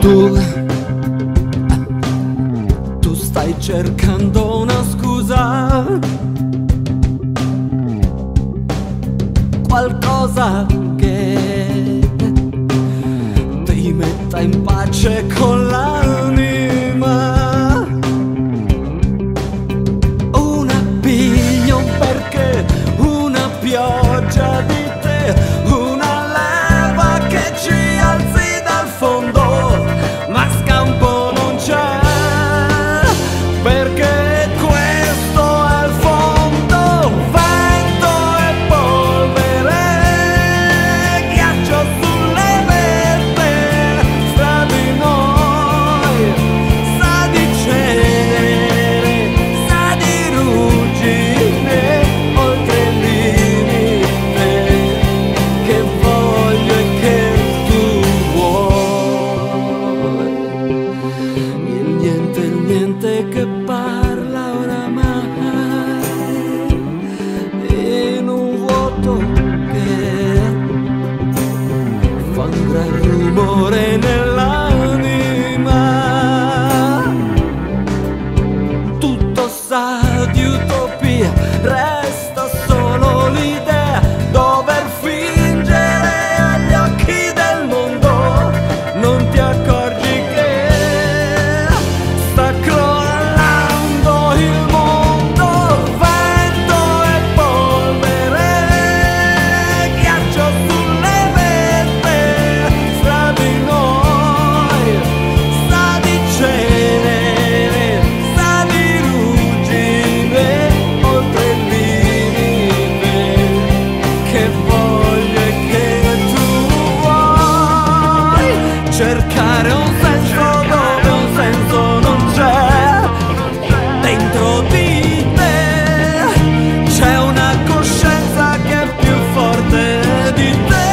tu, tu stai cercando una scusa, qualcosa che ti metta in pace con l'anima. Un gran rumore nell'anima. Tutto sa cercare un senso dove un senso non c'è. Dentro di te c'è una coscienza che è più forte di te.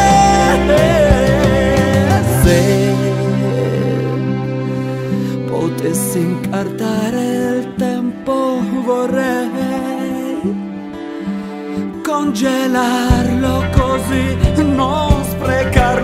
Se potessi incartare il tempo vorrei congelarlo così non sprecarlo.